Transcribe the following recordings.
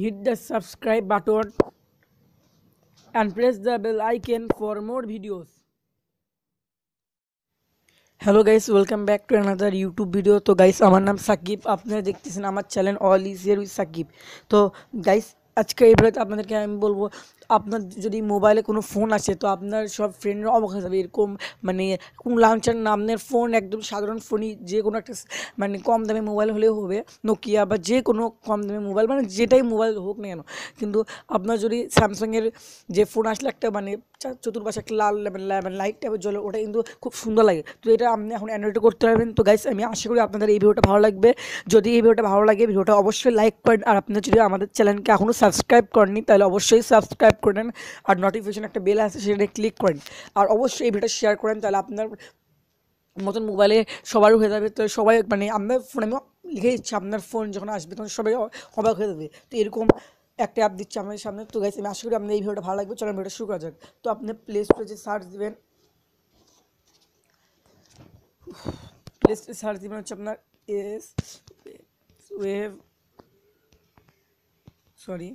hit the subscribe button and press the bell icon for more videos hello guys welcome back to another YouTube video তো guys আমার নাম সাকিব আপনারা দেখতেছেন আমার channel all is year with Sakib তো guys আজকে এই ভিডিওতে আপনাদেরকে আমি বলব, আপনার যদি মোবাইলে কোনো ফোন আছে তো আপনার সব ফ্রেন্ডরা অবাক হয়ে যাবে। এরকম মানে কোনো লাঞ্চার নামের ফোন একদম সাধারণ ফোনই যে কোনো একটা মানে কম দামে মোবাইল হলেও হবে নোকিয়া বা যে কোনো কম দামে মোবাইল মানে যেটাই মোবাইল হোক না কেন। কিন্তু আপনার যদি স্যামসাংয়ের যে ফোন আসলে একটা মানে চতুর্পাশে একটা লাল লেবেন লাইট টাইপের জ্বলে, ওটা কিন্তু খুব সুন্দর লাগে। তো এটা আপনি এখন অ্যান্ড্রয়েডে করতে পারবেন। তো গাইস আমি আশা করি আপনাদের এই ভিডিওটা ভালো লাগবে। যদি এই ভিডিওটা ভালো লাগে, ভিডিওটা অবশ্যই লাইক করেন আর আপনার যদি আমাদের চ্যানেলকে এখনও সাবস্ক্রাইব করেননি, তাহলে অবশ্যই সাবস্ক্রাইব করে নেন আর নোটিফিকেশন একটা বেল আছে সেটা ক্লিক করেন। আর অবশ্যই এই ভিডিওটা শেয়ার করেন, তাহলে আপনার মতন মোবাইলে সবারও হয়ে যাবে। তো সবাই মানে আপনার ফোনে লিখে দিচ্ছি, আপনার ফোন যখন আসবে তখন সবাই অবাক হয়ে যাবে। তো এরকম একটা অ্যাপ দিচ্ছে আমাদের সামনে। তো গাইছে আমি আশা করি আপনার এই ভিডিওটা ভালো লাগবে। চলো ভিডিওটা শুরু করা যাক। তো আপনি প্লে স্টোরে যে সার্চ দেবেন প্লে স্টোরে সার্চ দেবেন হচ্ছে আপনার S wave sorry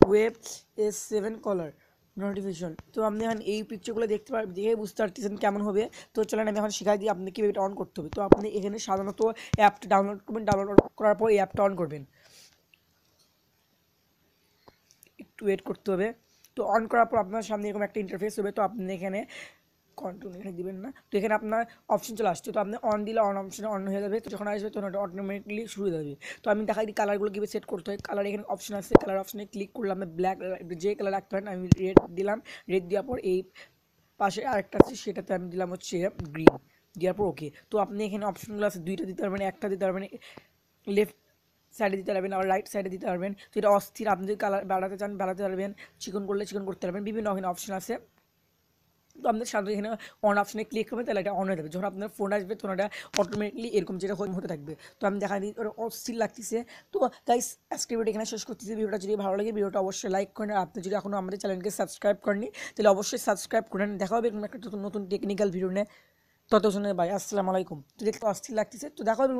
web S seven caller notification তো আপনি এখন এই পিকচারগুলো দেখতে পার, দেখে বুঝতে পারতেছেন কেমন হবে। তো চলেন আমি এখন শেখাই দিই আপনি কীভাবে এটা অন করতে হবে। তো আপনি এখানে সাধারণত অ্যাপটা ডাউনলোড করবেন ডাউনলোড করার পর এই অ্যাপটা অন করবেন। একটু ওয়েট করতে হবে। তো অন করার পর আপনার সামনে এরকম একটা ইন্টারফেস হবে। তো আপনি এখানে কন্টিনিউ এখানে দিবেন না। তো এখানে আপনার অপশন চলে আসছে। তো আপনি অন দিলে অন অপশনে অন হয়ে যাবে। তো যখন আসবে, তখন ওটা অটোমেটিকলি শুরু হয়ে যাবে। তো আমি দেখাই দিই কালারগুলো কীভাবে সেট করতে হয়। কালার এখানে অপশন আছে। কালার অপশনে ক্লিক করলাম ব্ল্যাক যে কালার রাখতে হয় আমি রেড দিলাম। রেড দেওয়ার পর এই পাশে আরেকটা আছে, সেটাতে আমি দিলাম হচ্ছে গ্রিন দেওয়ার পর ওকে তো আপনি এখানে অপশনগুলো আছে, দুইটা দিতে পারবেন, একটা দিতে পারবেন লেফট সাইডে দিতে পারবেন, আবার রাইট সাইডে দিতে পারবেন। তো এটা অস্থির। আপনি যদি কালার বাড়াতে চান, বাড়াতে পারবেন, চিকন করলে চিকন করতে পারবেন। বিভিন্ন অপশন আছে। তো আপনার সাধারণত এখানে অন অপশনে ক্লিক করবেন তাহলে এটা অন হয়ে যাবে। যখন আপনার ফোন আসবে, তখন এটা অটোমেটিকলি এরকম যেটা হতে থাকবে। তো আমি দেখা দিই, ওটা অস্থির লাগতেছে। তো গাইস আজকে ভিডিও এখানে শেষ করতেছি। ভিডিওটা যদি ভালো লাগে, ভিডিওটা অবশ্যই লাইক করেন আর আপনি যদি এখনও আমাদের চ্যানেলকে সাবস্ক্রাইব করেননি, তাহলে অবশ্যই সাবস্ক্রাইব করেন দেখা হবে একটা নতুন টেকনিক্যাল ভিডিও নিয়ে। তত শুনে ভাই আসসালামু আলাইকুম। তো দেখতে অস্থির লাগতেছে। তো দেখা হবে